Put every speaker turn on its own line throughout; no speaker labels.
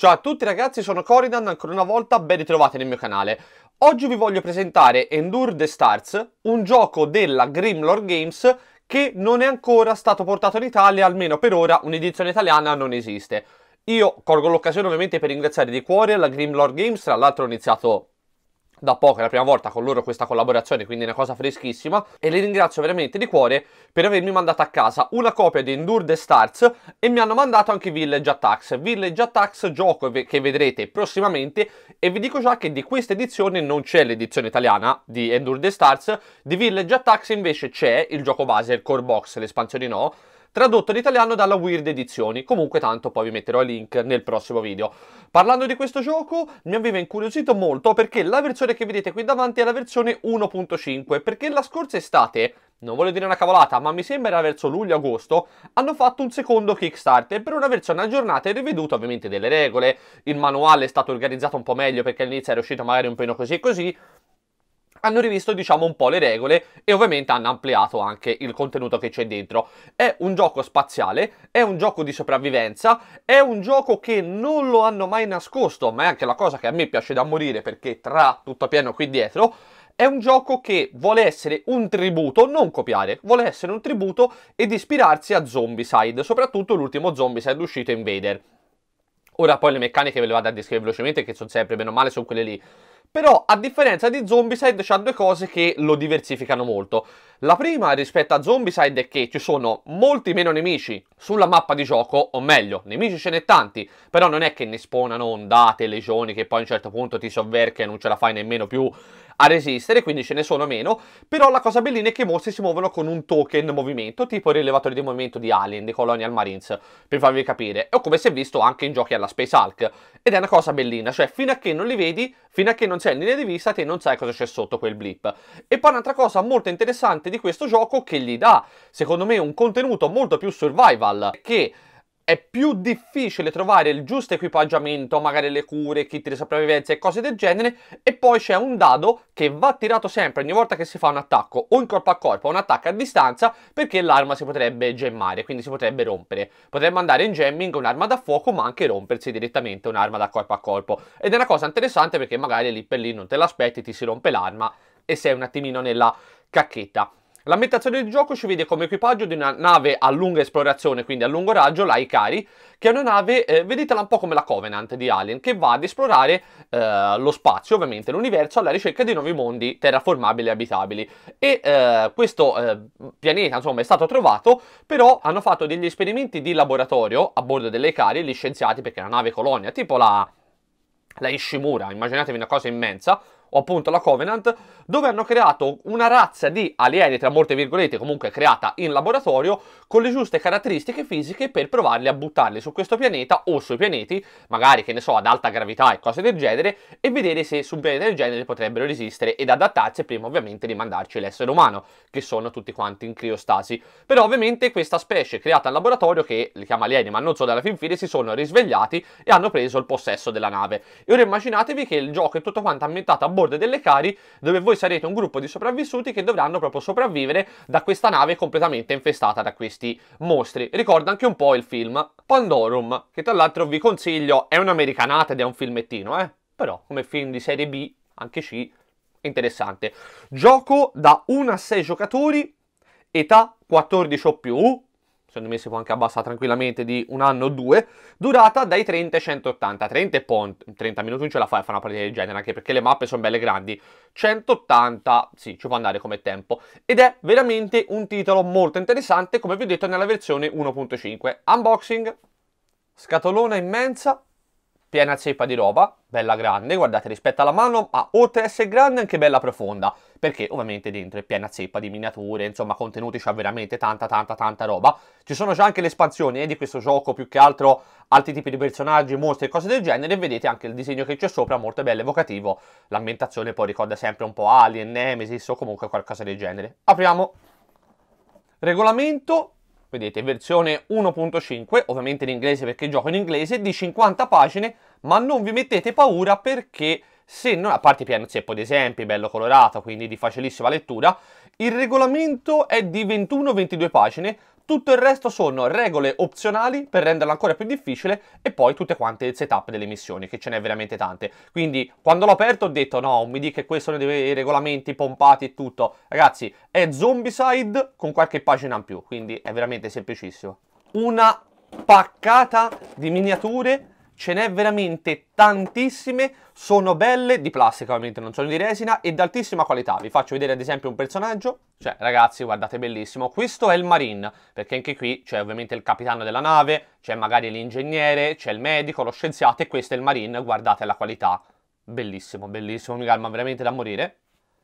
Ciao a tutti ragazzi, sono Coridan, ancora una volta ben ritrovati nel mio canale. Oggi vi voglio presentare Endure the Stars, un gioco della Grimlore Games che non è ancora stato portato in Italia, almeno per ora un'edizione italiana non esiste. Io colgo l'occasione ovviamente per ringraziare di cuore la Grimlore Games, tra l'altro ho iniziato da poco, è la prima volta con loro questa collaborazione, quindi è una cosa freschissima e li ringrazio veramente di cuore per avermi mandato a casa una copia di Endure the Stars e mi hanno mandato anche Village Attacks. Village Attacks, gioco che vedrete prossimamente e vi dico già che di questa edizione non c'è l'edizione italiana di Endure the Stars, di Village Attacks invece c'è il gioco base, il core box, le espansioni no, tradotto in italiano dalla Weird Edizioni. Comunque tanto poi vi metterò il link nel prossimo video. Parlando di questo gioco, mi aveva incuriosito molto perché la versione che vedete qui davanti è la versione 1.5, perché la scorsa estate non voglio dire una cavolata, ma mi sembra verso luglio-agosto, hanno fatto un secondo Kickstarter per una versione aggiornata e riveduta ovviamente delle regole, il manuale è stato organizzato un po' meglio perché all'inizio era uscito magari un po' così e così, hanno rivisto diciamo un po' le regole e ovviamente hanno ampliato anche il contenuto che c'è dentro. È un gioco spaziale, è un gioco di sopravvivenza, è un gioco che non lo hanno mai nascosto, ma è anche la cosa che a me piace da morire perché tra tutto pieno qui dietro, è un gioco che vuole essere un tributo, non copiare, vuole essere un tributo ed ispirarsi a Zombicide, soprattutto l'ultimo Zombicide uscito in Vader. Ora poi le meccaniche ve le vado a descrivere velocemente che sono sempre bene o male sono quelle lì. Però, a differenza di Zombicide, c'ha due cose che lo diversificano molto. La prima rispetto a Zombicide è che ci sono molti meno nemici sulla mappa di gioco, o meglio, nemici ce n'è tanti, però non è che ne spawnano ondate, legioni che poi a un certo punto ti sovverca e non ce la fai nemmeno più a resistere, quindi ce ne sono meno, però la cosa bellina è che mostri si muovono con un token movimento, tipo il rilevatore di movimento di Alien, di Colonial Marines, per farvi capire, o come si è visto anche in giochi alla Space Hulk, ed è una cosa bellina, cioè fino a che non li vedi, fino a che non sei in linea di vista, te non sai cosa c'è sotto quel blip. E poi un'altra cosa molto interessante di questo gioco che gli dà, secondo me, un contenuto molto più survival, che è più difficile trovare il giusto equipaggiamento, magari le cure, kit di sopravvivenza e cose del genere, e poi c'è un dado che va tirato sempre ogni volta che si fa un attacco, o in corpo a corpo o un attacco a distanza, perché l'arma si potrebbe gemmare, quindi si potrebbe rompere. Potrebbe andare in gemming un'arma da fuoco, ma anche rompersi direttamente un'arma da corpo a corpo. Ed è una cosa interessante perché magari lì per lì non te l'aspetti, ti si rompe l'arma e sei un attimino nella cacchetta. L'ambientazione del gioco ci vede come equipaggio di una nave a lunga esplorazione, quindi a lungo raggio, la Ikari, che è una nave, eh, vedetela un po' come la Covenant di Alien, che va ad esplorare eh, lo spazio, ovviamente l'universo, alla ricerca di nuovi mondi terraformabili e abitabili. E eh, questo eh, pianeta, insomma, è stato trovato, però hanno fatto degli esperimenti di laboratorio a bordo delle Ikari, gli scienziati, perché è una nave colonia, tipo la, la Ishimura, immaginatevi una cosa immensa, o appunto la Covenant, dove hanno creato una razza di alieni, tra molte virgolette, comunque creata in laboratorio, con le giuste caratteristiche fisiche per provarli a buttarli su questo pianeta o sui pianeti, magari che ne so, ad alta gravità e cose del genere, e vedere se su un pianeta del genere potrebbero resistere ed adattarsi prima ovviamente di mandarci l'essere umano, che sono tutti quanti in criostasi. Però ovviamente questa specie creata in laboratorio, che li chiama alieni ma non so dalla fin fine, si sono risvegliati e hanno preso il possesso della nave. E ora immaginatevi che il gioco è tutto quanto ambientato a bordo delle cari, dove voi sarete un gruppo di sopravvissuti che dovranno proprio sopravvivere da questa nave completamente infestata da questi mostri. Ricorda anche un po' il film Pandorum, che tra l'altro vi consiglio, è un'americanata ed è un filmettino, eh? Però come film di serie B, anche C, interessante. Gioco da 1 a 6 giocatori, età 14 o più, secondo me si può anche abbassare tranquillamente di un anno o due, durata dai 30 ai 180, 30 e poi 30 minuti non ce la fai a fare una partita del genere, anche perché le mappe sono belle grandi, 180 sì, ci può andare come tempo, ed è veramente un titolo molto interessante, come vi ho detto nella versione 1.5. Unboxing, scatolona immensa, piena zeppa di roba, bella grande, guardate rispetto alla mano, ma oltre ad essere grande anche bella profonda, perché ovviamente dentro è piena zeppa di miniature, insomma contenuti c'ha veramente tanta tanta tanta roba. Ci sono già anche le espansioni eh, di questo gioco, più che altro altri tipi di personaggi, mostri e cose del genere, e vedete anche il disegno che c'è sopra, molto bello, evocativo, l'ambientazione poi ricorda sempre un po' Alien, Nemesis o comunque qualcosa del genere. Apriamo. Regolamento, vedete, versione 1.5, ovviamente in inglese perché gioco in inglese, di 50 pagine, ma non vi mettete paura perché se non, a parte pieno zeppo di esempi, bello colorato, quindi di facilissima lettura, il regolamento è di 21-22 pagine, Tutto il resto sono regole opzionali per renderlo ancora più difficile e poi tutte quante il setup delle missioni, che ce n'è veramente tante. Quindi quando l'ho aperto ho detto no, mi dica che questo sono dei regolamenti pompati e tutto. Ragazzi, è Zombicide con qualche pagina in più, quindi è veramente semplicissimo. Una paccata di miniature ce n'è veramente tantissime, sono belle, di plastica ovviamente, non sono di resina, e di altissima qualità. Vi faccio vedere ad esempio un personaggio, cioè ragazzi guardate bellissimo, questo è il Marine, perché anche qui c'è ovviamente il capitano della nave, c'è magari l'ingegnere, c'è il medico, lo scienziato, e questo è il Marine, guardate la qualità, bellissimo, bellissimo, mi calma veramente da morire.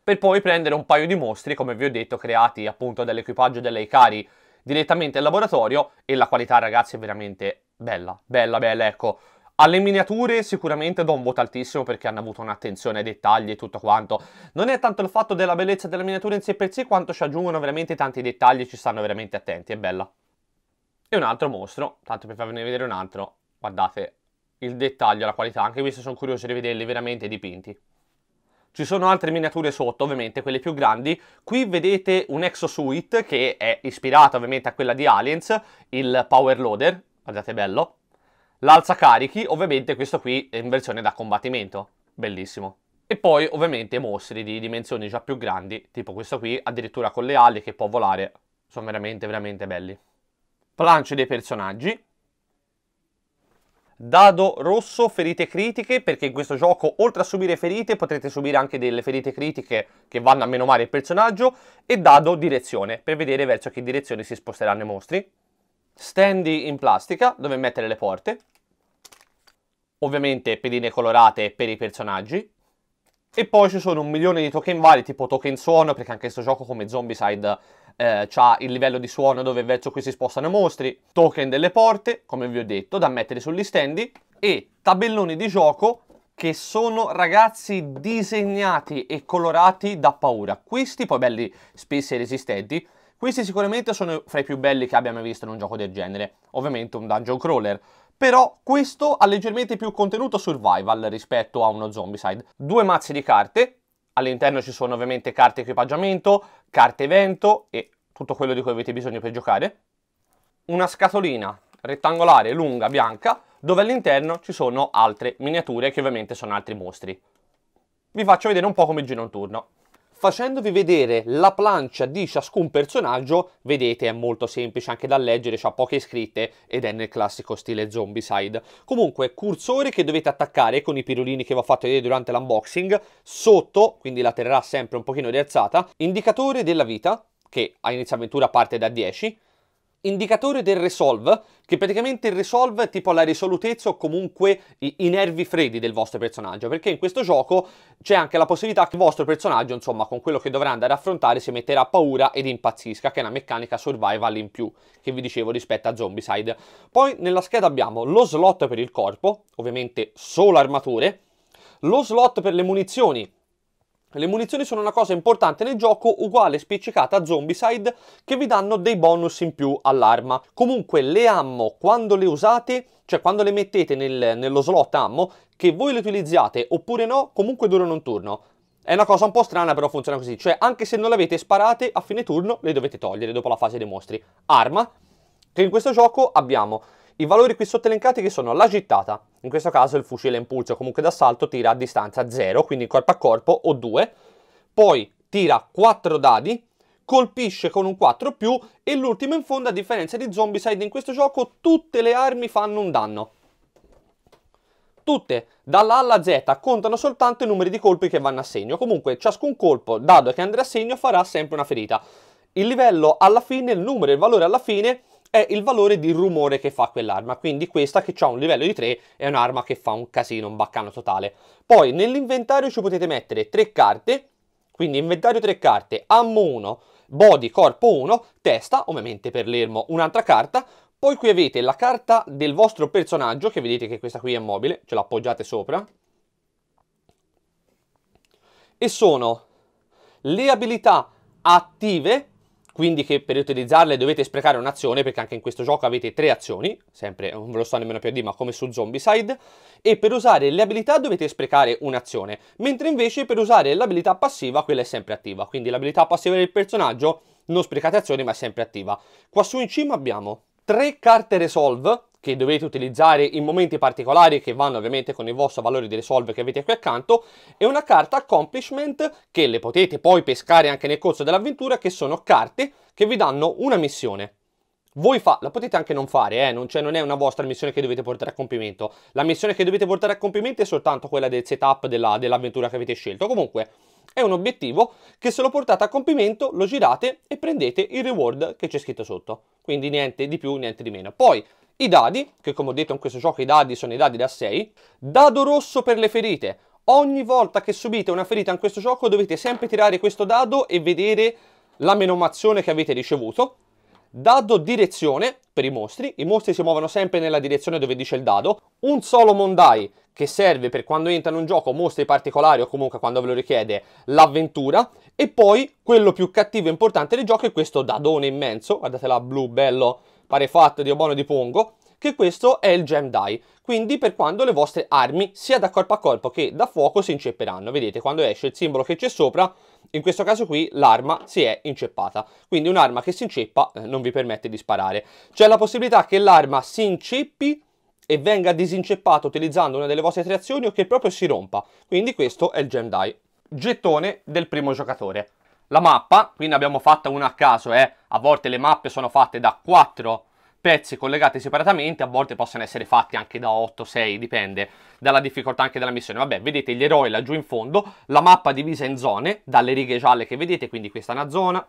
Per poi prendere un paio di mostri, come vi ho detto, creati appunto dall'equipaggio delle Ikari direttamente al laboratorio, e la qualità ragazzi è veramente bella, bella, bella, ecco alle miniature sicuramente do un voto altissimo perché hanno avuto un'attenzione ai dettagli e tutto quanto. Non è tanto il fatto della bellezza della miniatura in sé per sé quanto ci aggiungono veramente tanti dettagli e ci stanno veramente attenti, è bella. E un altro mostro, tanto per farvene vedere un altro, guardate il dettaglio, la qualità, anche questi sono curioso di vederli veramente dipinti. Ci sono altre miniature sotto, ovviamente, quelle più grandi. Qui vedete un exosuit che è ispirato ovviamente a quella di Aliens, il Power Loader, guardate bello L'alza carichi, ovviamente questo qui è in versione da combattimento, bellissimo. E poi ovviamente mostri di dimensioni già più grandi, tipo questo qui, addirittura con le ali che può volare, sono veramente veramente belli. Planche dei personaggi. Dado rosso, ferite critiche, perché in questo gioco oltre a subire ferite potrete subire anche delle ferite critiche che vanno a menomare il personaggio, e dado direzione, per vedere verso che direzione si sposteranno i mostri standi in plastica dove mettere le porte, ovviamente pedine colorate per i personaggi, e poi ci sono un milione di token vari, tipo token suono, perché anche questo gioco come Zombicide eh, ha il livello di suono dove verso cui si spostano mostri, token delle porte, come vi ho detto, da mettere sugli stendi, e tabelloni di gioco che sono ragazzi disegnati e colorati da paura. Questi poi belli spessi e resistenti, questi sicuramente sono fra i più belli che abbia mai visto in un gioco del genere, ovviamente un dungeon crawler, però questo ha leggermente più contenuto survival rispetto a uno zombicide. Due mazzi di carte, all'interno ci sono ovviamente carte equipaggiamento, carte evento e tutto quello di cui avete bisogno per giocare. Una scatolina rettangolare lunga bianca dove all'interno ci sono altre miniature che ovviamente sono altri mostri. Vi faccio vedere un po' come gira un turno facendovi vedere la plancia di ciascun personaggio, vedete è molto semplice anche da leggere, ha poche scritte ed è nel classico stile zombicide. Comunque, cursore che dovete attaccare con i pirulini che vi ho fatto vedere durante l'unboxing, sotto, quindi la terrà sempre un pochino rialzata, indicatore della vita, che a inizio avventura parte da 10, indicatore del resolve, che praticamente il resolve è tipo la risolutezza o comunque i, i, nervi freddi del vostro personaggio, perché in questo gioco c'è anche la possibilità che il vostro personaggio, insomma, con quello che dovrà andare a affrontare, si metterà paura ed impazzisca, che è una meccanica survival in più, che vi dicevo rispetto a Zombicide. Poi nella scheda abbiamo lo slot per il corpo, ovviamente solo armature, lo slot per le munizioni, le munizioni sono una cosa importante nel gioco, uguale spiccicata a Zombicide, che vi danno dei bonus in più all'arma. Comunque le ammo, quando le usate, cioè quando le mettete nel, nello slot ammo, che voi le utilizziate oppure no, comunque durano un turno. È una cosa un po' strana, però funziona così. Cioè, anche se non le avete sparate, a fine turno le dovete togliere dopo la fase dei mostri. Arma, che in questo gioco abbiamo i valori qui sotto elencati che sono la gittata, in questo caso il fucile impulso comunque d'assalto tira a distanza 0, quindi corpo a corpo o 2, poi tira 4 dadi, colpisce con un 4 più e l'ultimo in fondo a differenza di Zombicide in questo gioco tutte le armi fanno un danno. Tutte, dalla A alla Z, contano soltanto i numeri di colpi che vanno a segno. Comunque, ciascun colpo, dado che andrà a segno, farà sempre una ferita. Il livello alla fine, il numero e il valore alla fine è il valore di rumore che fa quell'arma. Quindi questa che ha un livello di 3 è un'arma che fa un casino, un baccano totale. Poi nell'inventario ci potete mettere 3 carte, quindi inventario 3 carte, ammo 1, body, corpo 1, testa, ovviamente per l'ermo un'altra carta, poi qui avete la carta del vostro personaggio, che vedete che questa qui è mobile, ce l'appoggiate sopra, e sono le abilità attive quindi che per utilizzarle dovete sprecare un'azione, perché anche in questo gioco avete tre azioni, sempre, non ve lo sto nemmeno più a dire, ma come su Zombicide, e per usare le abilità dovete sprecare un'azione, mentre invece per usare l'abilità passiva quella è sempre attiva, quindi l'abilità passiva del personaggio non sprecate azioni ma è sempre attiva. Qua su in cima abbiamo tre carte Resolve che dovete utilizzare in momenti particolari che vanno ovviamente con il vostro valore di resolve che avete qui accanto e una carta accomplishment che le potete poi pescare anche nel corso dell'avventura che sono carte che vi danno una missione. Voi fa, la potete anche non fare, eh? non, cioè, non è una vostra missione che dovete portare a compimento. La missione che dovete portare a compimento è soltanto quella del setup della, dell'avventura che avete scelto. Comunque, è un obiettivo che se lo portate a compimento lo girate e prendete il reward che c'è scritto sotto. Quindi niente di più, niente di meno. Poi i dadi, che come ho detto in questo gioco i dadi sono i dadi da 6. Dado rosso per le ferite. Ogni volta che subite una ferita in questo gioco dovete sempre tirare questo dado e vedere la menomazione che avete ricevuto. Dado direzione per i mostri, i mostri si muovono sempre nella direzione dove dice il dado. Un Solomon Die che serve per quando entra in un gioco mostri particolari o comunque quando ve lo richiede l'avventura. E poi quello più cattivo e importante del gioco è questo dadone immenso, guardate là, blu, bello, pare fatto di obono di pongo, che questo è il gem die, quindi per quando le vostre armi sia da corpo a corpo che da fuoco si incepperanno. Vedete, quando esce il simbolo che c'è sopra, in questo caso qui l'arma si è inceppata, quindi un'arma che si inceppa eh, non vi permette di sparare. C'è la possibilità che l'arma si inceppi e venga disinceppata utilizzando una delle vostre tre azioni o che proprio si rompa, quindi questo è il gem die. Gettone del primo giocatore. La mappa, quindi abbiamo fatto una a caso, eh? a volte le mappe sono fatte da 4 pezzi collegati separatamente, a volte possono essere fatti anche da 8, 6, dipende dalla difficoltà anche della missione. Vabbè, vedete gli eroi laggiù in fondo, la mappa divisa in zone, dalle righe gialle che vedete, quindi questa è una zona,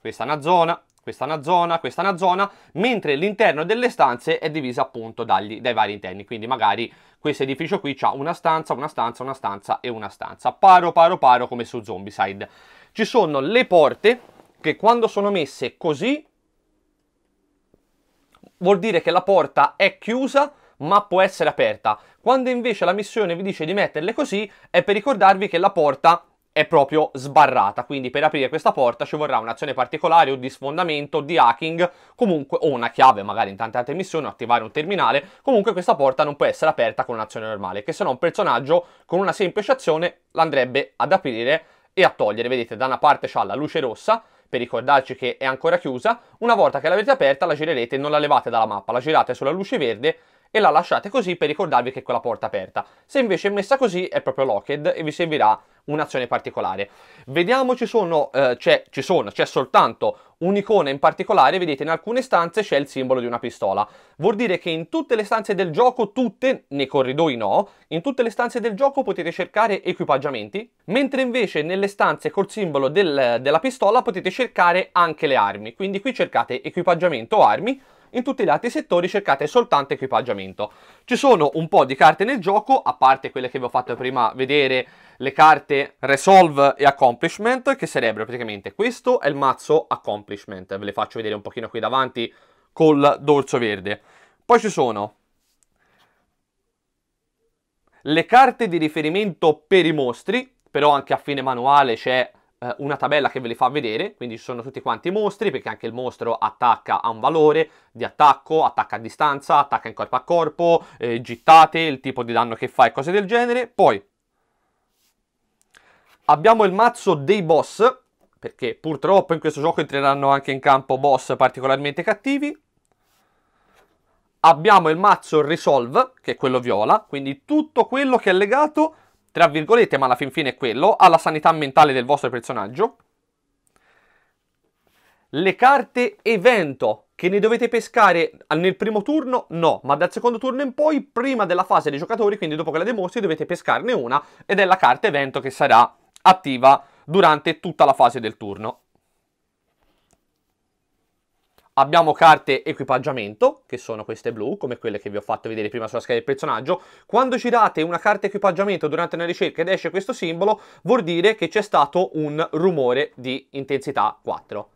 questa è una zona, questa è una zona, questa è una zona, mentre l'interno delle stanze è diviso appunto dagli, dai vari interni, quindi magari questo edificio qui ha una stanza, una stanza, una stanza e una stanza, paro paro paro come su Zombicide. Ci sono le porte che quando sono messe così vuol dire che la porta è chiusa ma può essere aperta. Quando invece la missione vi dice di metterle così è per ricordarvi che la porta è proprio sbarrata, quindi per aprire questa porta ci vorrà un'azione particolare o di sfondamento, di hacking, comunque o una chiave magari in tante altre missioni attivare un terminale, comunque questa porta non può essere aperta con un'azione normale, che se no un personaggio con una semplice azione l'andrebbe ad aprire e a togliere, vedete da una parte c'ha la luce rossa, per ricordarci che è ancora chiusa, una volta che l'avete aperta la girerete e non la levate dalla mappa, la girate sulla luce verde e la lasciate così per ricordarvi che quella porta aperta. Se invece è messa così è proprio locked e vi servirà un'azione particolare. Vediamo, ci sono, eh, c'è, ci sono, c'è soltanto un'icona in particolare, vedete in alcune stanze c'è il simbolo di una pistola. Vuol dire che in tutte le stanze del gioco, tutte, nei corridoi no, in tutte le stanze del gioco potete cercare equipaggiamenti, mentre invece nelle stanze col simbolo del, della pistola potete cercare anche le armi. Quindi qui cercate equipaggiamento armi, in tutti gli altri settori cercate soltanto equipaggiamento. Ci sono un po' di carte nel gioco, a parte quelle che vi ho fatto prima vedere, le carte Resolve e Accomplishment, che sarebbero praticamente questo è il mazzo Accomplishment, ve le faccio vedere un pochino qui davanti col dorso verde. Poi ci sono le carte di riferimento per i mostri, però anche a fine manuale c'è eh, una tabella che ve li fa vedere, quindi ci sono tutti quanti i mostri, perché anche il mostro attacca a un valore di attacco, attacca a distanza, attacca in corpo a corpo, eh, gittate, il tipo di danno che fa e cose del genere. Poi abbiamo il mazzo dei boss, perché purtroppo in questo gioco entreranno anche in campo boss particolarmente cattivi. Abbiamo il mazzo Resolve, che è quello viola, quindi tutto quello che è legato tra virgolette, ma alla fin fine è quello, alla sanità mentale del vostro personaggio. Le carte evento che ne dovete pescare nel primo turno, no, ma dal secondo turno in poi, prima della fase dei giocatori, quindi dopo quella dei mostri, dovete pescarne una ed è la carta evento che sarà attiva durante tutta la fase del turno. Abbiamo carte equipaggiamento, che sono queste blu, come quelle che vi ho fatto vedere prima sulla scheda del personaggio. Quando girate una carta equipaggiamento durante una ricerca ed esce questo simbolo, vuol dire che c'è stato un rumore di intensità 4.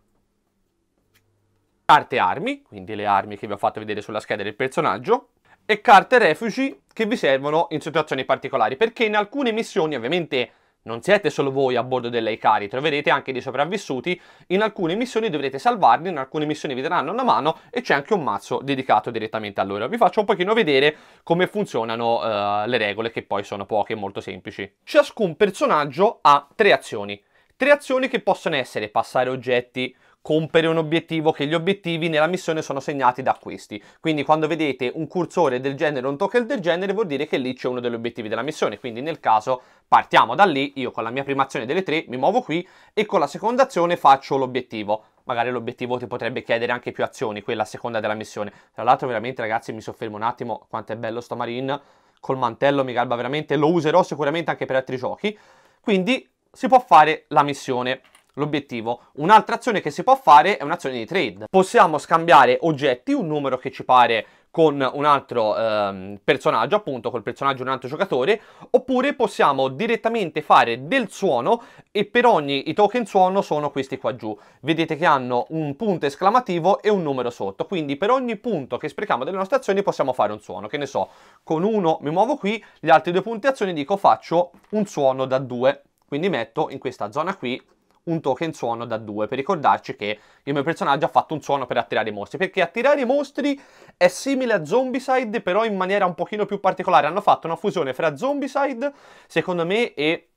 Carte armi, quindi le armi che vi ho fatto vedere sulla scheda del personaggio. E carte refugi che vi servono in situazioni particolari, perché in alcune missioni, ovviamente non siete solo voi a bordo dell'Aikari, troverete anche dei sopravvissuti, in alcune missioni dovrete salvarli, in alcune missioni vi daranno una mano e c'è anche un mazzo dedicato direttamente a loro. Vi faccio un pochino vedere come funzionano uh, le regole, che poi sono poche e molto semplici. Ciascun personaggio ha tre azioni. Tre azioni che possono essere passare oggetti, compiere un obiettivo, che gli obiettivi nella missione sono segnati da questi. Quindi quando vedete un cursore del genere un token del genere vuol dire che lì c'è uno degli obiettivi della missione. Quindi nel caso partiamo da lì, io con la mia prima azione delle tre mi muovo qui e con la seconda azione faccio l'obiettivo. Magari l'obiettivo ti potrebbe chiedere anche più azioni, quella a seconda della missione. Tra l'altro veramente ragazzi mi soffermo un attimo quanto è bello sto marine col mantello, mi garba veramente, lo userò sicuramente anche per altri giochi. Quindi si può fare la missione l'obiettivo. Un'altra azione che si può fare è un'azione di trade. Possiamo scambiare oggetti, un numero che ci pare con un altro ehm, personaggio, appunto col personaggio di un altro giocatore, oppure possiamo direttamente fare del suono e per ogni i token suono sono questi qua giù. Vedete che hanno un punto esclamativo e un numero sotto, quindi per ogni punto che sprechiamo delle nostre azioni possiamo fare un suono, che ne so, con uno mi muovo qui, gli altri due punti azioni dico faccio un suono da due, quindi metto in questa zona qui un token suono da 2 per ricordarci che il mio personaggio ha fatto un suono per attirare i mostri perché attirare i mostri è simile a Zombicide però in maniera un pochino più particolare. Hanno fatto una fusione fra Zombicide secondo me e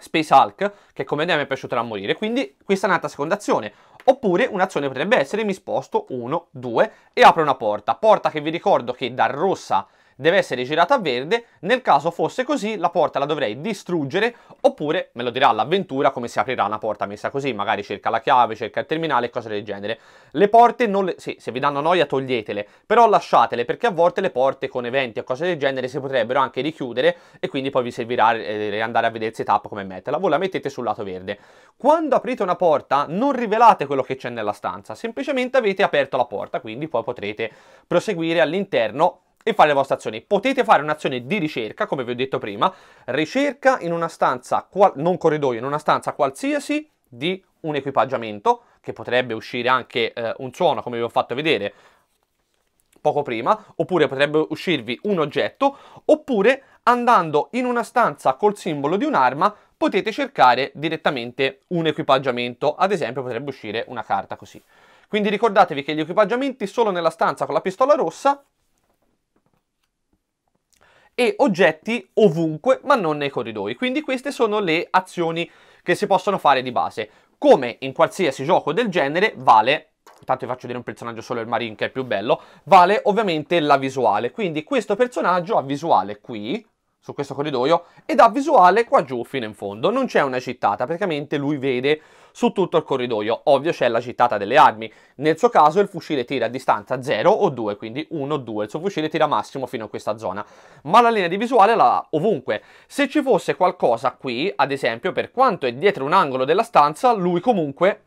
Space Hulk che come idea mi è piaciuta da morire. Quindi questa è un'altra seconda azione. Oppure un'azione potrebbe essere mi sposto 1, 2 e apro una porta. Porta che vi ricordo che da rossa deve essere girata a verde, nel caso fosse così la porta la dovrei distruggere oppure me lo dirà l'avventura come si aprirà una porta messa così, magari cerca la chiave, cerca il terminale e cose del genere. Le porte non le... sì, se vi danno noia toglietele, però lasciatele perché a volte le porte con eventi o cose del genere si potrebbero anche richiudere e quindi poi vi servirà eh, andare a vedere il setup come metterla. Voi la mettete sul lato verde. Quando aprite una porta non rivelate quello che c'è nella stanza, semplicemente avete aperto la porta, quindi poi potrete proseguire all'interno e fare le vostre azioni. Potete fare un'azione di ricerca, come vi ho detto prima, ricerca in una stanza, non corridoio, in una stanza qualsiasi di un equipaggiamento, che potrebbe uscire anche eh, un suono, come vi ho fatto vedere poco prima, oppure potrebbe uscirvi un oggetto, oppure andando in una stanza col simbolo di un'arma potete cercare direttamente un equipaggiamento, ad esempio potrebbe uscire una carta così. Quindi ricordatevi che gli equipaggiamenti solo nella stanza con la pistola rossa e oggetti ovunque ma non nei corridoi. Quindi queste sono le azioni che si possono fare di base. Come in qualsiasi gioco del genere vale intanto vi faccio vedere un personaggio solo il Marine che è più bello, vale ovviamente la visuale. Quindi questo personaggio ha visuale qui, su questo corridoio, ed ha visuale qua giù fino in fondo. Non c'è una cittata, praticamente lui vede su tutto il corridoio. Ovvio c'è la cittata delle armi. Nel suo caso il fucile tira a distanza 0 o 2, quindi 1 o 2. Il suo fucile tira massimo fino a questa zona. Ma la linea di visuale la ha ovunque. Se ci fosse qualcosa qui, ad esempio, per quanto è dietro un angolo della stanza, lui comunque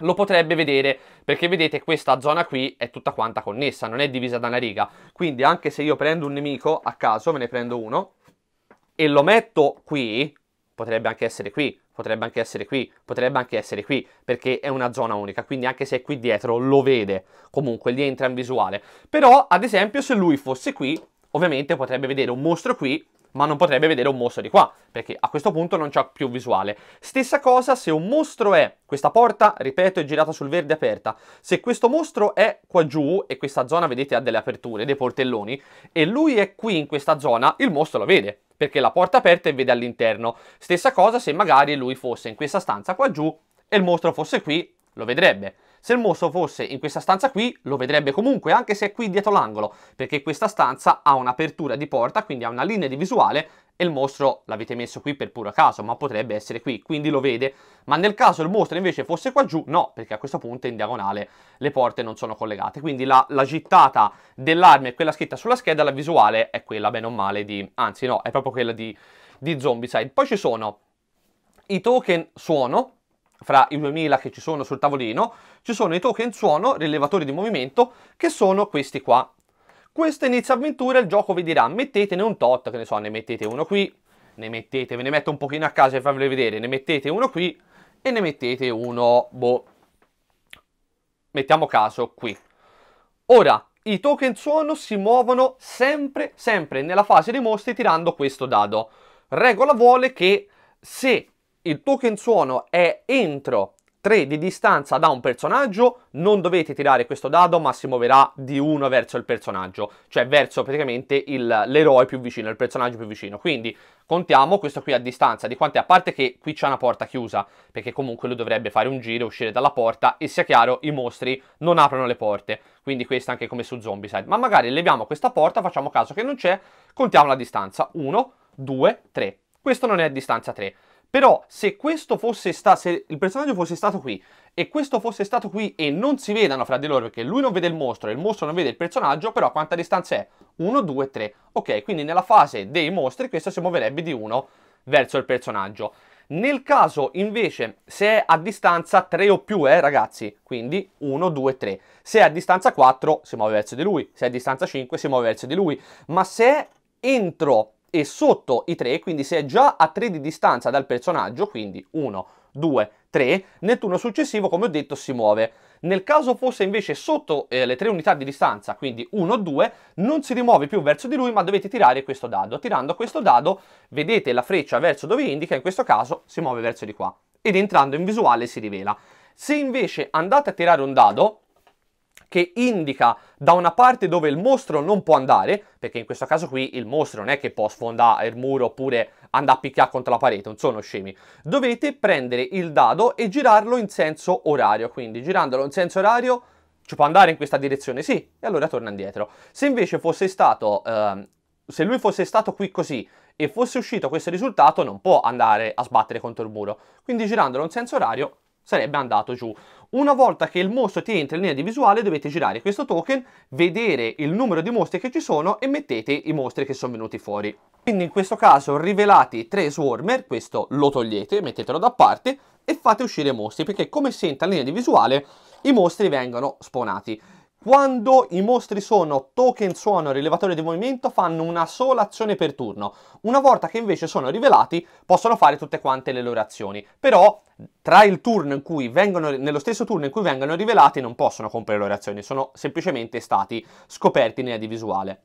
lo potrebbe vedere perché vedete questa zona qui è tutta quanta connessa, non è divisa da una riga. Quindi anche se io prendo un nemico a caso, me ne prendo uno, e lo metto qui, potrebbe anche essere qui, potrebbe anche essere qui, potrebbe anche essere qui, perché è una zona unica, quindi anche se è qui dietro lo vede, comunque gli entra in visuale. Però, ad esempio, se lui fosse qui, ovviamente potrebbe vedere un mostro qui, ma non potrebbe vedere un mostro di qua, perché a questo punto non c'è più visuale. Stessa cosa se un mostro è, questa porta, ripeto, è girata sul verde aperta, se questo mostro è qua giù, e questa zona vedete ha delle aperture, dei portelloni, e lui è qui in questa zona, il mostro lo vede, perché la porta aperta e vede all'interno. Stessa cosa se magari lui fosse in questa stanza qua giù e il mostro fosse qui, lo vedrebbe. Se il mostro fosse in questa stanza qui, lo vedrebbe comunque, anche se è qui dietro l'angolo, perché questa stanza ha un'apertura di porta, quindi ha una linea di visuale e il mostro l'avete messo qui per puro caso, ma potrebbe essere qui, quindi lo vede. Ma nel caso il mostro invece fosse qua giù, no, perché a questo punto in diagonale le porte non sono collegate. Quindi la, la gittata dell'arma e quella scritta sulla scheda, la visuale è quella, bene o male, di... anzi no, è proprio quella di, di Zombicide. Poi ci sono i token suono, fra i 2000 che ci sono sul tavolino, ci sono i token suono, rilevatori di movimento, che sono questi qua. Questa inizia avventura il gioco vi dirà mettetene un tot, che ne so, ne mettete uno qui, ne mettete, ve ne metto un pochino a casa e farvelo vedere, ne mettete uno qui e ne mettete uno, boh, mettiamo caso qui. Ora, i token suono si muovono sempre, sempre nella fase dei mostri tirando questo dado. Regola vuole che se il token suono è entro 3 di distanza da un personaggio, non dovete tirare questo dado, ma si muoverà di 1 verso il personaggio, cioè verso praticamente l'eroe più vicino, il personaggio più vicino. Quindi contiamo questo qui a distanza di quante, a parte che qui c'è una porta chiusa, perché comunque lui dovrebbe fare un giro, uscire dalla porta e sia chiaro, i mostri non aprono le porte, quindi questo anche come su Zombicide. Ma magari leviamo questa porta, facciamo caso che non c'è, contiamo la distanza, 1, 2, 3. Questo non è a distanza 3. Però se questo fosse stato, se il personaggio fosse stato qui e questo fosse stato qui e non si vedano fra di loro perché lui non vede il mostro e il mostro non vede il personaggio, però quanta distanza è? 1, 2, 3. Ok, quindi nella fase dei mostri questo si muoverebbe di 1 verso il personaggio. Nel caso invece se è a distanza 3 o più, eh ragazzi, quindi 1, 2, 3. Se è a distanza 4 si muove verso di lui, se è a distanza 5 si muove verso di lui, ma se è entro e sotto i 3, quindi se è già a 3 di distanza dal personaggio, quindi 1, 2, 3, nel turno successivo, come ho detto, si muove. Nel caso fosse invece sotto eh, le 3 unità di distanza, quindi 1, 2, non si rimuove più verso di lui, ma dovete tirare questo dado. Tirando questo dado, vedete la freccia verso dove indica, in questo caso si muove verso di qua. Ed entrando in visuale si rivela. Se invece andate a tirare un dado, che indica da una parte dove il mostro non può andare, perché in questo caso qui il mostro non è che può sfondare il muro oppure andare a picchiare contro la parete, non sono scemi. Dovete prendere il dado e girarlo in senso orario, quindi girandolo in senso orario ci può andare in questa direzione, sì, e allora torna indietro. Se invece fosse stato, eh, se lui fosse stato qui così e fosse uscito questo risultato, non può andare a sbattere contro il muro. Quindi girandolo in senso orario sarebbe andato giù. Una volta che il mostro ti entra in linea di visuale dovete girare questo token, vedere il numero di mostri che ci sono e mettete i mostri che sono venuti fuori. Quindi in questo caso rivelati tre swarmer, questo lo togliete, mettetelo da parte e fate uscire i mostri perché come si entra in linea di visuale i mostri vengono spawnati. Quando i mostri sono token suono rilevatore di movimento fanno una sola azione per turno. Una volta che invece sono rivelati possono fare tutte quante le loro azioni. Però tra il turno in cui vengono, nello stesso turno in cui vengono rivelati non possono compiere le loro azioni, sono semplicemente stati scoperti nella di visuale.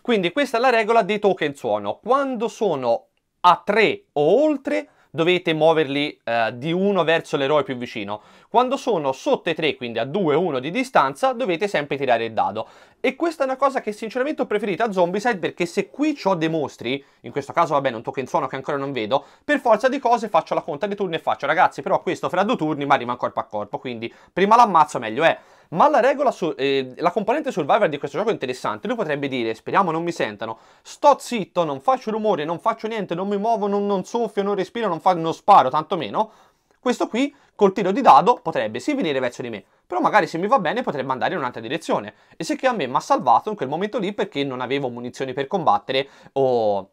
Quindi questa è la regola dei token suono. Quando sono a 3 o oltre dovete muoverli eh, di uno verso l'eroe più vicino. Quando sono sotto i 3, quindi a 2 1 di distanza, dovete sempre tirare il dado. E questa è una cosa che sinceramente ho preferito a Zombicide perché se qui ho dei mostri, in questo caso vabbè un token suono che ancora non vedo, per forza di cose faccio la conta di turni e faccio ragazzi però questo fra due turni ma arriva corpo a corpo, quindi prima l'ammazzo meglio è. Ma la regola, su, eh, la componente survivor di questo gioco è interessante. Lui potrebbe dire, speriamo non mi sentano, sto zitto, non faccio rumore, non faccio niente, non mi muovo, non, non soffio, non respiro, non, fa, non sparo, tantomeno. Questo qui, col tiro di dado, potrebbe sì venire verso di me, però magari se mi va bene potrebbe andare in un'altra direzione. E se che a me mi ha salvato in quel momento lì perché non avevo munizioni per combattere o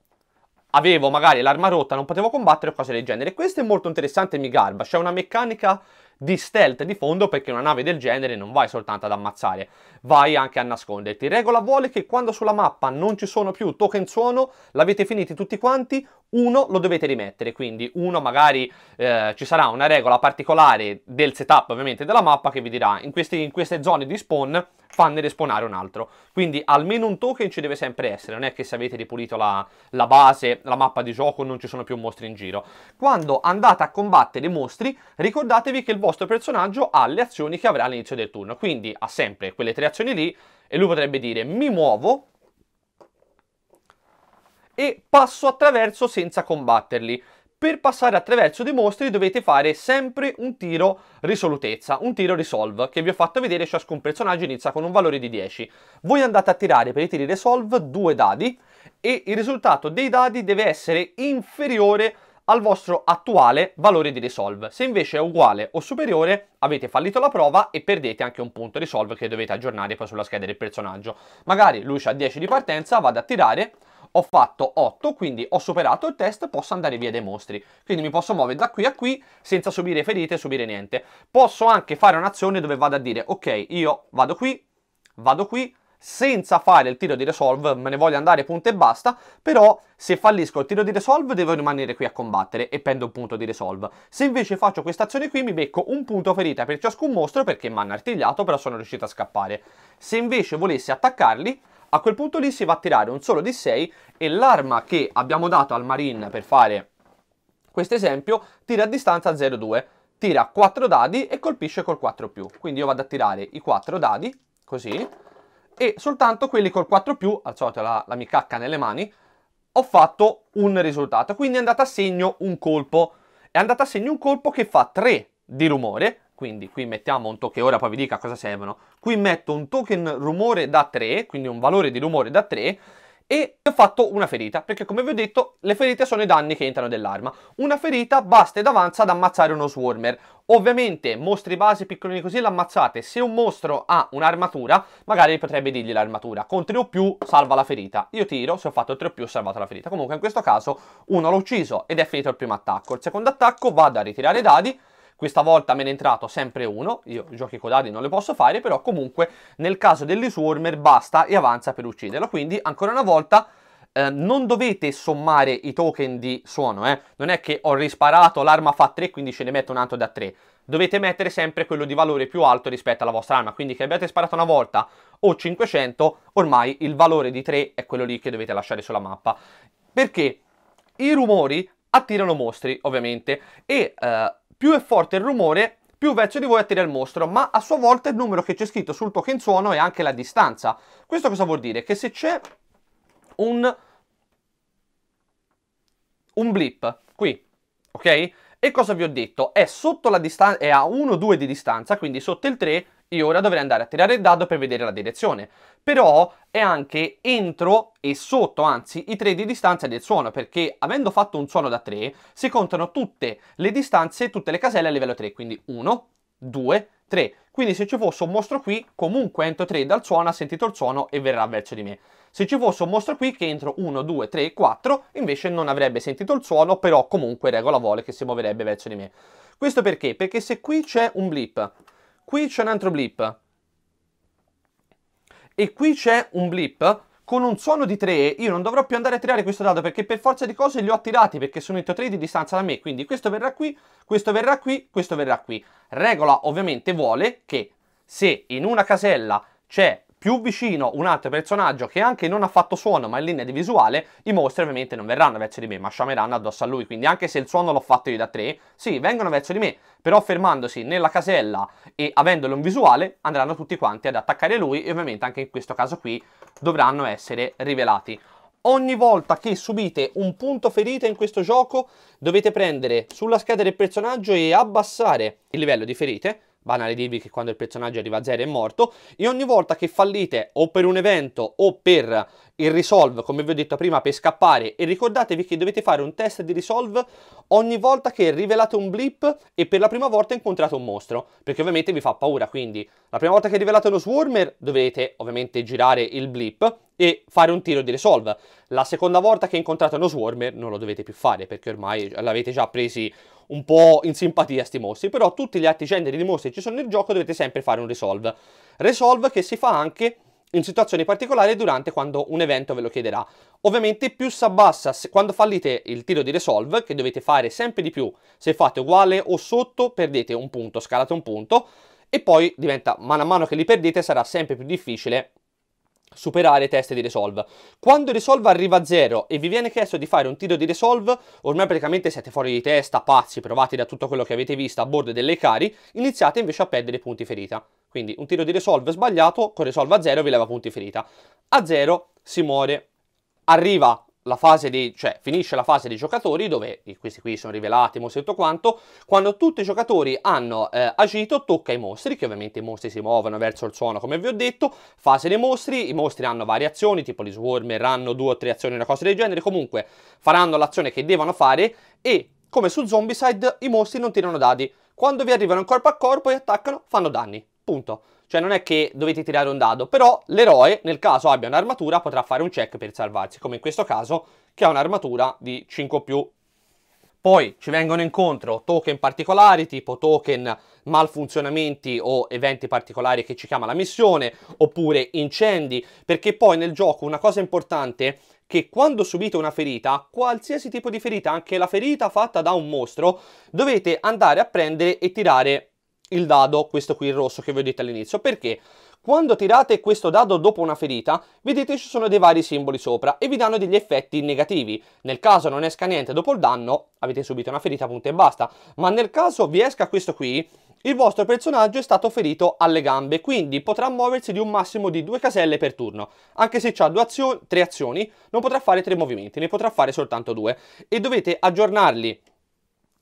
avevo magari l'arma rotta, non potevo combattere o cose del genere. Questo è molto interessante mi garba, c'è una meccanica di stealth di fondo perché una nave del genere non vai soltanto ad ammazzare, vai anche a nasconderti. Regola vuole che quando sulla mappa non ci sono più token suono, l'avete finiti tutti quanti, uno lo dovete rimettere, quindi uno magari eh, ci sarà una regola particolare del setup ovviamente della mappa che vi dirà in, questi, in queste zone di spawn fanne respawnare un altro. Quindi almeno un token ci deve sempre essere, non è che se avete ripulito la, la, base, la mappa di gioco, non ci sono più mostri in giro. Quando andate a combattere i mostri, ricordatevi che il vostro personaggio ha le azioni che avrà all'inizio del turno, quindi ha sempre quelle tre azioni lì e lui potrebbe dire mi muovo e passo attraverso senza combatterli. Per passare attraverso dei mostri dovete fare sempre un tiro risolutezza, un tiro resolve, che vi ho fatto vedere ciascun personaggio inizia con un valore di 10. Voi andate a tirare per i tiri resolve due dadi e il risultato dei dadi deve essere inferiore al vostro attuale valore di resolve. Se invece è uguale o superiore, avete fallito la prova e perdete anche un punto resolve che dovete aggiornare poi sulla scheda del personaggio. Magari lui ha 10 di partenza, vado a tirare, ho fatto 8, quindi ho superato il test, posso andare via dai mostri. Quindi mi posso muovere da qui a qui senza subire ferite, subire niente. Posso anche fare un'azione dove vado a dire, ok, io vado qui, vado qui, senza fare il tiro di resolve, me ne voglio andare punto e basta, però se fallisco il tiro di resolve devo rimanere qui a combattere e prendo un punto di resolve. Se invece faccio questa azione qui mi becco un punto ferita per ciascun mostro perché mi hanno artigliato però sono riuscito a scappare. Se invece volessi attaccarli, a quel punto lì si va a tirare un solo di 6 e l'arma che abbiamo dato al Marine per fare questo esempio tira a distanza 0,2. tira 4 dadi e colpisce col 4 più. Quindi io vado a tirare i 4 dadi, così, e soltanto quelli col 4 più, al solito la, la mi cacca nelle mani, ho fatto un risultato. Quindi è andato a segno un colpo. È andato a segno un colpo che fa 3 di rumore, quindi qui mettiamo un token, ora poi vi dico a cosa servono. Qui metto un token rumore da 3, quindi un valore di rumore da 3, e ho fatto una ferita, perché come vi ho detto, le ferite sono i danni che entrano dell'arma. Una ferita basta ed avanza ad ammazzare uno swarmer. Ovviamente, mostri base piccolini così l'ammazzate. Se un mostro ha un'armatura, magari potrebbe dirgli l'armatura. Con 3 o più salva la ferita. Io tiro, se ho fatto 3 o più ho salvato la ferita. Comunque in questo caso uno l'ho ucciso ed è finito il primo attacco. Il secondo attacco vado a ritirare i dadi, questa volta me ne è entrato sempre uno, io giochi con dadi non le posso fare, però comunque nel caso dell'Iswarmer basta e avanza per ucciderlo. Quindi ancora una volta eh, non dovete sommare i token di suono, eh. non è che ho risparato, l'arma fa 3, quindi ce ne metto un altro da 3. Dovete mettere sempre quello di valore più alto rispetto alla vostra arma, quindi che abbiate sparato una volta o 500, ormai il valore di 3 è quello lì che dovete lasciare sulla mappa. Perché i rumori attirano mostri, ovviamente, e eh, più è forte il rumore, più verso di voi attira il mostro, ma a sua volta il numero che c'è scritto sul token suono è anche la distanza. Questo cosa vuol dire? Che se c'è un, un blip qui, ok? E cosa vi ho detto? È sotto la distanza, è a 1-2 di distanza, quindi sotto il 3 io ora dovrei andare a tirare il dado per vedere la direzione. Però è anche entro e sotto, anzi, i 3 di distanza del suono, perché avendo fatto un suono da 3, si contano tutte le distanze, tutte le caselle a livello 3, quindi 1, 2, 3. Quindi se ci fosse un mostro qui, comunque entro 3 dal suono, ha sentito il suono e verrà verso di me. Se ci fosse un mostro qui che entro 1, 2, 3, 4, invece non avrebbe sentito il suono, però comunque regola vuole che si muoverebbe verso di me. Questo perché? Perché se qui c'è un blip qui c'è un altro blip. E qui c'è un blip con un suono di 3 io non dovrò più andare a tirare questo dado perché per forza di cose li ho attirati perché sono entro 3 di distanza da me, quindi questo verrà qui, questo verrà qui, questo verrà qui. Regola ovviamente vuole che se in una casella c'è più vicino un altro personaggio che anche non ha fatto suono ma in linea di visuale, i mostri ovviamente non verranno verso di me, ma sciameranno addosso a lui. Quindi anche se il suono l'ho fatto io da 3, sì, vengono verso di me, però fermandosi nella casella e avendolo in visuale, andranno tutti quanti ad attaccare lui e ovviamente anche in questo caso qui dovranno essere rivelati. Ogni volta che subite un punto ferita in questo gioco dovete prendere sulla scheda del personaggio e abbassare il livello di ferite banale dirvi che quando il personaggio arriva a 0 è morto, e ogni volta che fallite o per un evento o per il resolve, come vi ho detto prima, per scappare, e ricordatevi che dovete fare un test di resolve ogni volta che rivelate un blip e per la prima volta incontrate un mostro, perché ovviamente vi fa paura, quindi la prima volta che rivelate uno swarmer dovete ovviamente girare il blip e fare un tiro di resolve. La seconda volta che incontrate uno swarmer non lo dovete più fare, perché ormai l'avete già presi un po' in simpatia sti mostri, però tutti gli altri generi di mostri che ci sono nel gioco dovete sempre fare un resolve. Resolve che si fa anche in situazioni particolari durante quando un evento ve lo chiederà. Ovviamente più si abbassa, quando fallite il tiro di resolve, che dovete fare sempre di più, se fate uguale o sotto perdete un punto, scalate un punto, e poi diventa, man mano che li perdete sarà sempre più difficile superare test di resolve. Quando resolve arriva a 0 e vi viene chiesto di fare un tiro di resolve, ormai praticamente siete fuori di testa, pazzi, provati da tutto quello che avete visto a bordo delle cari, iniziate invece a perdere punti ferita. Quindi un tiro di resolve sbagliato, con resolve a 0 vi leva punti ferita. A 0 si muore. Arriva la fase di, cioè finisce la fase dei giocatori dove questi qui sono rivelati, mostri e tutto quanto, quando tutti i giocatori hanno eh, agito tocca ai mostri, che ovviamente i mostri si muovono verso il suono come vi ho detto, fase dei mostri, i mostri hanno varie azioni, tipo gli swarmer hanno due o tre azioni, una cosa del genere, comunque faranno l'azione che devono fare e come su Zombicide i mostri non tirano dadi, quando vi arrivano corpo a corpo e attaccano fanno danni, punto. Cioè non è che dovete tirare un dado, però l'eroe, nel caso abbia un'armatura, potrà fare un check per salvarsi, come in questo caso, che ha un'armatura di 5 più. Poi ci vengono incontro token particolari, tipo token malfunzionamenti o eventi particolari che ci chiama la missione, oppure incendi, perché poi nel gioco una cosa importante è che quando subite una ferita, qualsiasi tipo di ferita, anche la ferita fatta da un mostro, dovete andare a prendere e tirare il dado, questo qui il rosso che detto all'inizio, perché Quando tirate questo dado dopo una ferita, vedete ci sono dei vari simboli sopra e vi danno degli effetti negativi. Nel caso non esca niente dopo il danno, avete subito una ferita, punto e basta. Ma nel caso vi esca questo qui, il vostro personaggio è stato ferito alle gambe, quindi potrà muoversi di un massimo di due caselle per turno. Anche se ha azio tre azioni, non potrà fare tre movimenti, ne potrà fare soltanto due. E dovete aggiornarli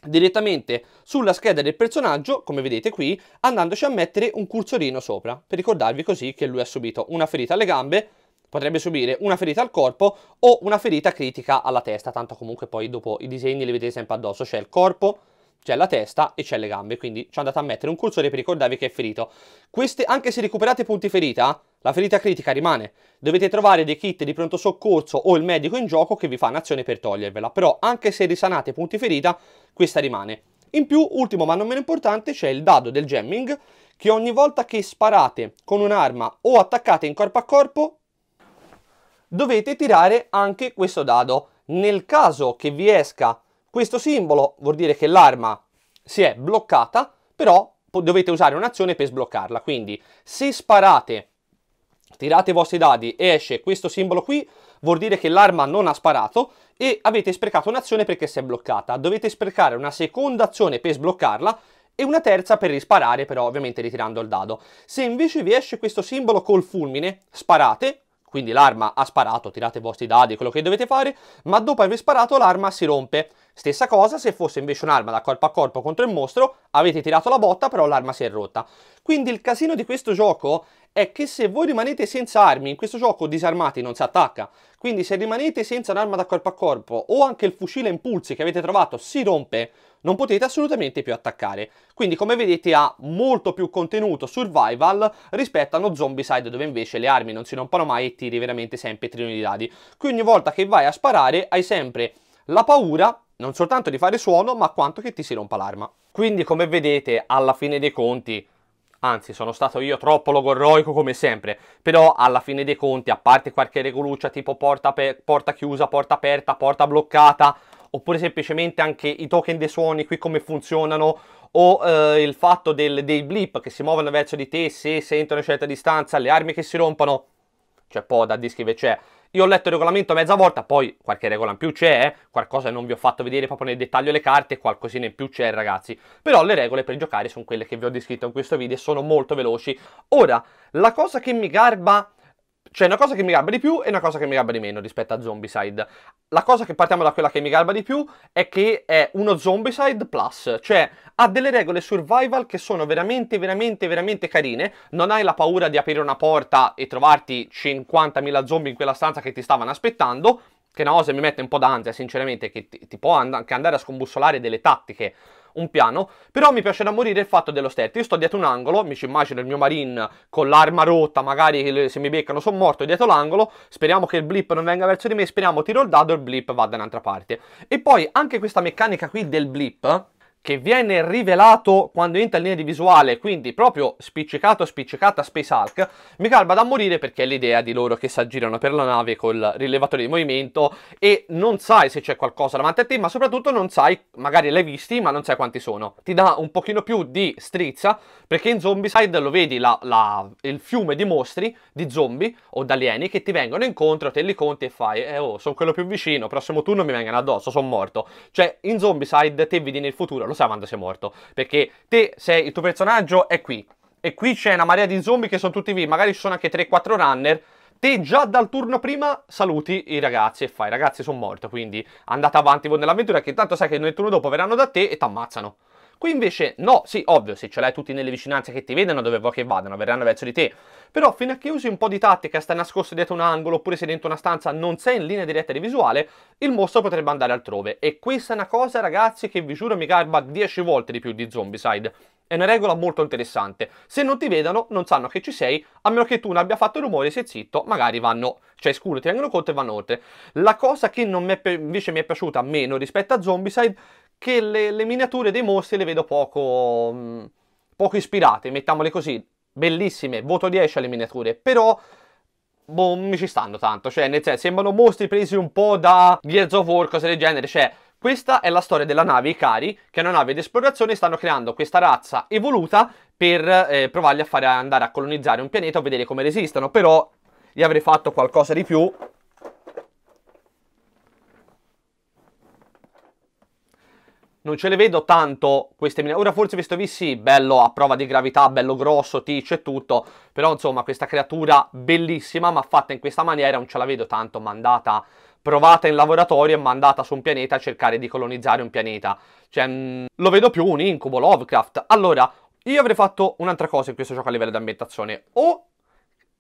direttamente sulla scheda del personaggio, come vedete qui, andandoci a mettere un cursorino sopra, per ricordarvi così che lui ha subito una ferita alle gambe, potrebbe subire una ferita al corpo o una ferita critica alla testa, tanto comunque poi dopo i disegni li vedete sempre addosso, c'è il corpo, c'è la testa e c'è le gambe, quindi ci andate a mettere un cursore per ricordarvi che è ferito. Queste, anche se recuperate punti ferita, la ferita critica rimane. Dovete trovare dei kit di pronto soccorso o il medico in gioco che vi fa un'azione per togliervela, però anche se risanate punti ferita, questa rimane. In più, ultimo ma non meno importante, c'è il dado del jamming, che ogni volta che sparate con un'arma o attaccate in corpo a corpo, dovete tirare anche questo dado. Nel caso che vi esca questo simbolo vuol dire che l'arma si è bloccata, però dovete usare un'azione per sbloccarla. Quindi se sparate, tirate i vostri dadi e esce questo simbolo qui, vuol dire che l'arma non ha sparato e avete sprecato un'azione perché si è bloccata. Dovete sprecare una seconda azione per sbloccarla e una terza per risparare, però ovviamente ritirando il dado. Se invece vi esce questo simbolo col fulmine, sparate, quindi l'arma ha sparato, tirate i vostri dadi, quello che dovete fare, ma dopo aver sparato l'arma si rompe. Stessa cosa se fosse invece un'arma da corpo a corpo contro il mostro, avete tirato la botta, però l'arma si è rotta. Quindi il casino di questo gioco è che se voi rimanete senza armi, in questo gioco disarmati non si attacca, quindi se rimanete senza un'arma da corpo a corpo o anche il fucile impulsi che avete trovato si rompe, non potete assolutamente più attaccare. Quindi come vedete ha molto più contenuto survival rispetto a uno zombicide dove invece le armi non si rompono mai e tiri veramente sempre trilioni di dadi. Quindi ogni volta che vai a sparare hai sempre la paura non soltanto di fare suono, ma quanto che ti si rompa l'arma. Quindi, come vedete, alla fine dei conti, anzi, sono stato io troppo logorroico come sempre, però alla fine dei conti, a parte qualche regoluccia tipo porta, porta chiusa, porta aperta, porta bloccata, oppure semplicemente anche i token dei suoni, qui come funzionano, o eh, il fatto del, dei blip che si muovono verso di te se sentono una certa distanza, le armi che si rompono, c'è po' da descrivere, c'è io ho letto il regolamento mezza volta, poi qualche regola in più c'è, eh? qualcosa non vi ho fatto vedere proprio nel dettaglio le carte, qualcosina in più c'è ragazzi. Però le regole per giocare sono quelle che vi ho descritto in questo video e sono molto veloci. Ora, la cosa che mi garba c'è una cosa che mi garba di più e una cosa che mi garba di meno rispetto a Zombicide. La cosa che partiamo da quella che mi garba di più è che è uno Zombicide Plus, cioè ha delle regole survival che sono veramente, veramente, veramente carine. Non hai la paura di aprire una porta e trovarti 50.000 zombie in quella stanza che ti stavano aspettando, che è una cosa mi mette un po' d'ansia, sinceramente, che ti, ti può anche andare a scombussolare delle tattiche un piano, però mi piace da morire il fatto dello stealth. Io sto dietro un angolo, mi ci immagino il mio marine con l'arma rotta, magari se mi beccano sono morto dietro l'angolo, speriamo che il blip non venga verso di me, speriamo tiro il dado e il blip vada da un'altra parte. E poi anche questa meccanica qui del blip che viene rivelato quando entra in linea di visuale, quindi proprio spiccicato spiccicata Space Hulk, mi calma da morire perché è l'idea di loro che si aggirano per la nave col rilevatore di movimento e non sai se c'è qualcosa davanti a te, ma soprattutto non sai, magari l'hai visti, ma non sai quanti sono. Ti dà un pochino più di strizza, perché in Zombicide lo vedi la, la, il fiume di mostri, di zombie o d'alieni che ti vengono incontro, te li conti e fai, eh oh, sono quello più vicino, prossimo turno mi vengono addosso, sono morto. Cioè, in Zombicide te vedi nel futuro, lo sa quando sei morto. Perché te sei, il tuo personaggio è qui. E qui c'è una marea di zombie che sono tutti vivi. Magari ci sono anche 3-4 runner. Te già dal turno prima saluti i ragazzi e fai, ragazzi sono morto, quindi andate avanti voi nell'avventura che intanto sai che nel turno dopo verranno da te e ti ammazzano. Qui invece no, sì, ovvio, se ce l'hai tutti nelle vicinanze che ti vedono dove vuoi che vadano, verranno verso di te. Però fino a che usi un po' di tattica, stai nascosto dietro un angolo oppure sei dentro una stanza, non sei in linea diretta di visuale, il mostro potrebbe andare altrove. E questa è una cosa, ragazzi, che vi giuro mi garba 10 volte di più di Zombicide. È una regola molto interessante. Se non ti vedono, non sanno che ci sei, a meno che tu non abbia fatto rumore, sei zitto, magari vanno, cioè scuro, ti vengono conto e vanno oltre. La cosa che mi è, invece mi è piaciuta meno rispetto a Zombicide che le, le miniature dei mostri le vedo poco, mm, poco ispirate, mettiamole così. Bellissime, voto 10 alle miniature, però boh, mi ci stanno tanto, cioè nel senso sembrano mostri presi un po' da Gears of War, cose del genere, cioè questa è la storia della nave Ikari, che è una nave di esplorazione stanno creando questa razza evoluta per eh, provarli a fare andare a colonizzare un pianeta o vedere come resistono, però io avrei fatto qualcosa di più non ce le vedo tanto queste mine. Ora forse visto vi sì, bello a prova di gravità, bello grosso, ticcio e tutto, però insomma questa creatura bellissima, ma fatta in questa maniera non ce la vedo tanto mandata, provata in laboratorio e mandata su un pianeta a cercare di colonizzare un pianeta. Cioè, mh, mm, lo vedo più un incubo, Lovecraft. Allora, io avrei fatto un'altra cosa in questo gioco a livello di ambientazione. O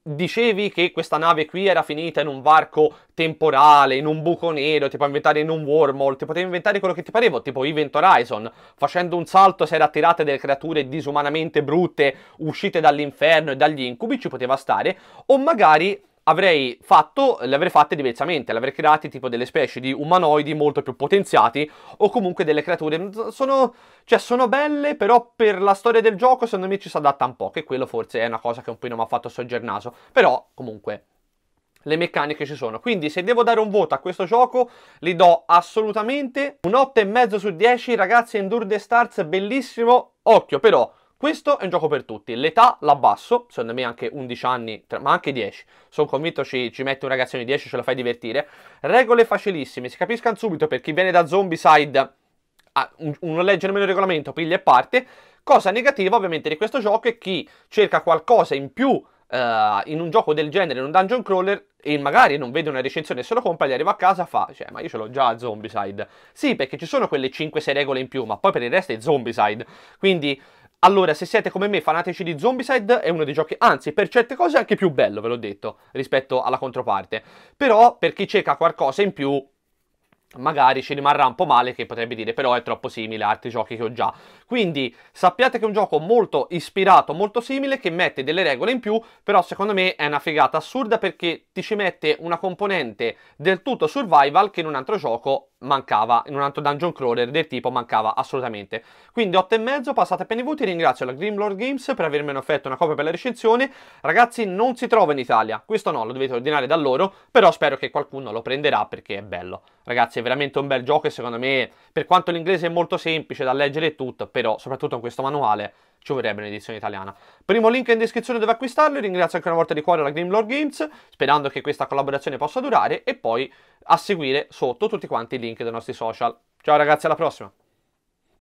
dicevi che questa nave qui era finita in un varco temporale, in un buco nero, ti puoi inventare in un wormhole, ti potevi inventare quello che ti pareva, tipo Event Horizon, facendo un salto si era attirate delle creature disumanamente brutte uscite dall'inferno e dagli incubi, ci poteva stare, o magari avrei fatto, le avrei fatte diversamente, le avrei create tipo delle specie di umanoidi molto più potenziati o comunque delle creature, sono, cioè sono belle però per la storia del gioco secondo me ci si adatta un po', che quello forse è una cosa che un po' non mi ha fatto sogger naso, però comunque le meccaniche ci sono. Quindi se devo dare un voto a questo gioco, gli do assolutamente un 8,5 su 10. Ragazzi, Endure the Stars, bellissimo. Occhio però, questo è un gioco per tutti, l'età l'abbasso, secondo me anche 11 anni, ma anche 10. Sono convinto ci, ci metti un ragazzino di 10 ce lo fai divertire. Regole facilissime, si capiscano subito per chi viene da Zombicide, ah, uno legge nemmeno il regolamento, piglia e parte. Cosa negativa ovviamente di questo gioco è chi cerca qualcosa in più uh, in un gioco del genere, in un dungeon crawler, e magari non vede una recensione e se lo compra, gli arriva a casa e fa, cioè, ma io ce l'ho già a Zombicide. Sì, perché ci sono quelle 5-6 regole in più, ma poi per il resto è Zombicide. Quindi allora, se siete come me fanatici di Zombicide, è uno dei giochi, anzi, per certe cose anche più bello, ve l'ho detto, rispetto alla controparte. Però, per chi cerca qualcosa in più, magari ci rimarrà un po' male che potrebbe dire però è troppo simile a altri giochi che ho già. Quindi sappiate che è un gioco molto ispirato, molto simile, che mette delle regole in più, però secondo me è una figata assurda perché ti ci mette una componente del tutto survival che in un altro gioco mancava, in un altro dungeon crawler del tipo mancava assolutamente. Quindi 8,5, passate appena i voti, ringrazio la Grimlord Games per avermi offerto una copia per la recensione. Ragazzi, non si trova in Italia, questo no, lo dovete ordinare da loro, però spero che qualcuno lo prenderà perché è bello. Ragazzi, è veramente un bel gioco e secondo me, per quanto l'inglese è molto semplice da leggere e tutto, però soprattutto in questo manuale ci vorrebbe un'edizione italiana. Primo link in descrizione dove acquistarlo, ringrazio ancora una volta di cuore la Grimlord Games, sperando che questa collaborazione possa durare e poi a seguire sotto tutti quanti i link dei nostri social. Ciao ragazzi, alla prossima!